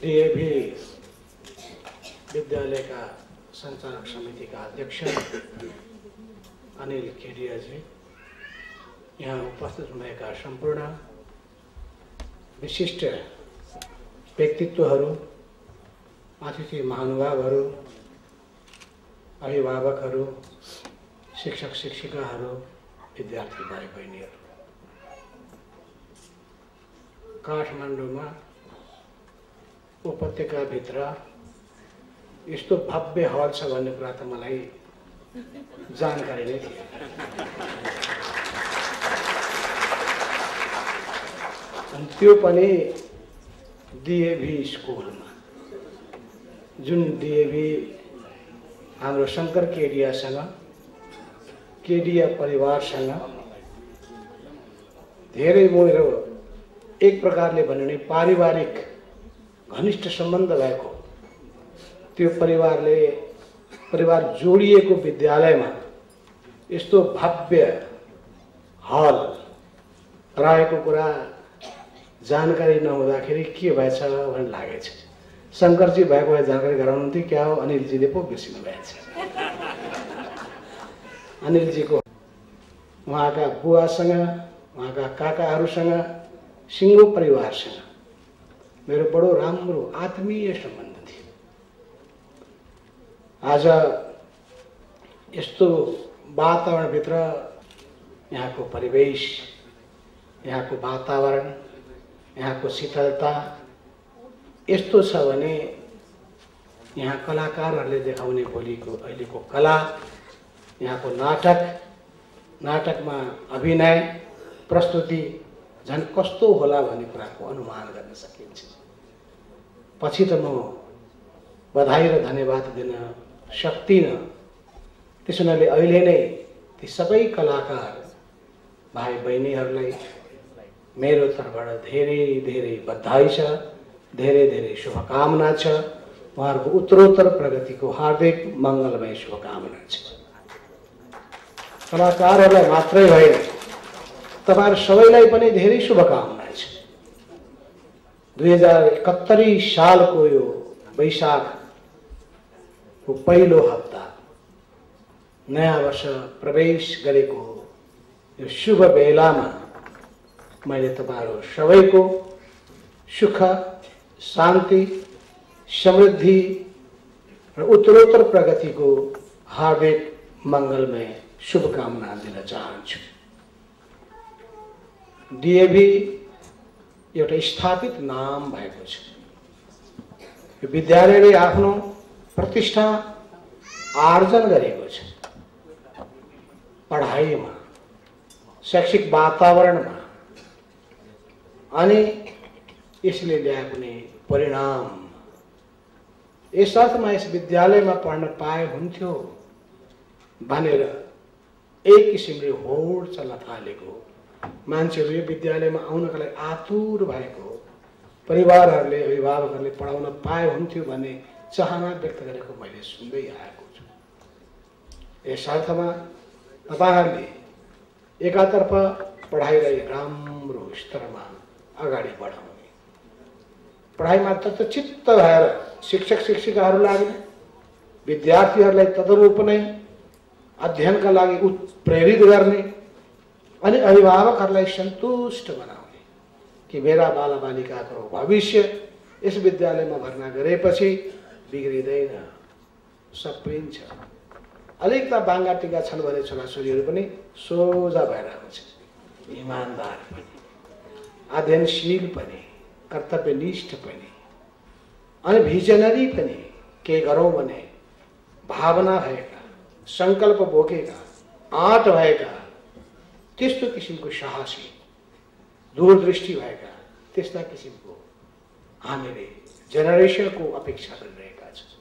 DAV संचालक समिति का अध्यक्ष अनिल खेडियाजी यहाँ उपस्थित हुनुभएका सम्पूर्ण विशिष्ट व्यक्तित्वहरू, अतिथि महानुभावहरू, अभिभावकहरू, शिक्षक, शिक्षिकाहरू, विद्यार्थी भाइ बहिनीहरू काठमाडौँमा उपत्यकाभित्र यस्तो भव्य हल छ भन्ने कुरा त मलाई जानकारी नै थिएन। अनि त्यो पनि डिएभी स्कुलमा। जुन डिएभी हाम्रो शङ्कर केडियासँग केडिया परिवारसँग धेरै मेरो एक प्रकारले भन्यो भने पारिवारिक घनिष्ठ सम्बन्ध भएको त्यो परिवारले परिवार जोडिएको विद्यालयमा यस्तो भव्य हल रहेको कुरा जानकारी नहुँदाखेरि के भएछ भन्ने लागेछ। शङ्करजी भएको भए जानकारी गराउनुहुन्थ्यो क्या हो? अनिलजीले पो बिर्सिनु भएछ। अनिलजीको उहाँका बुवासँग उहाँका काकाहरूसँग सिङ्गो परिवारसँग मेरो बडो राम्रो आत्मीय सम्बन्ध थियो आज यस्तो वातावरणभित्र यहाँको परिवेश यहाँको वातावरण यहाँको शीतलता यस्तो छ भने यहाँ कलाकारहरूले देखाउने भोलिको अहिलेको कला यहाँको नाटक नाटकमा अभिनय प्रस्तुति झन् कस्तो होला भन्ने कुराको अनुमान गर्न सकिन्छ। पछि त म बधाई र धन्यवाद दिन सक्दिनँ। त्यसो हुनाले अहिले नै ती सबै कलाकार भाइ बहिनीहरूलाई मेरो तर्फबाट धेरै धेरै बधाई छ धेरै धेरै शुभकामना छ। उहाँहरूको उत्तरोत्तर प्रगतिको हार्दिक मङ्गलमय शुभकामना छ। कलाकारहरूलाई मात्रै होइन तपाईँहरू सबैलाई पनि धेरै शुभकामना छ। दुई हजार एकहत्तरी सालको यो वैशाखको पहिलो हप्ता नयाँ वर्ष प्रवेश गरेको यो शुभ बेलामा मैले तपाईँहरू सबैको सुख शान्ति समृद्धि र उत्तरोत्तर प्रगतिको हार्दिक मङ्गलमय शुभकामना दिन चाहन्छु। डिएभी एउटा स्थापित नाम भएको छ। यो विद्यालयले आफ्नो प्रतिष्ठा आर्जन गरेको छ। पढाइमा शैक्षिक वातावरणमा अनि यसले ल्याउने परिणाम। यस अर्थमा यस विद्यालयमा पढ्न पाए हुन्थ्यो भनेर एक किसिमले होड चल्न थालेको मान्छेहरू यो विद्यालयमा आउनका लागि आतुर भएको परिवारहरूले अभिभावकहरूले पढाउन पाए हुन्थ्यो भन्ने चाहना व्यक्त गरेको मैले सुन्दै आएको छु। यस अर्थमा तपाईँहरूले एकातर्फ पढाइलाई राम्रो स्तरमा अगाडि बढाउने। पढाइमा तत्चित्त भएर शिक्षक शिक्षिकाहरू लाग्ने विद्यार्थीहरूलाई तदरूप नै अध्ययनका लागि उत्प्रेरित गर्ने अनि अभिभावकहरूलाई सन्तुष्ट बनाउने। कि मेरा बालबालिकाको भविष्य यस विद्यालयमा भर्ना गरेपछि बिग्रिँदैन। सप्रिन्छ अलिकता बाङ्गा टिका छन् भने छोराछोरीहरू पनि सोझा भएर आउँछ। इमान्दार पनि। अध्ययनशील पनि। कर्तव्यनिष्ठ पनि। अनि भिजनरी पनि। के गरौँ भने भावना भएका सङ्कल्प बोकेका आँट भएका त्यस्तो किसिमको साहसी दूरदृष्टि भएका त्यस्ता किसिमको हामीले जेनेरेसनको अपेक्षा गरिरहेका छौँ।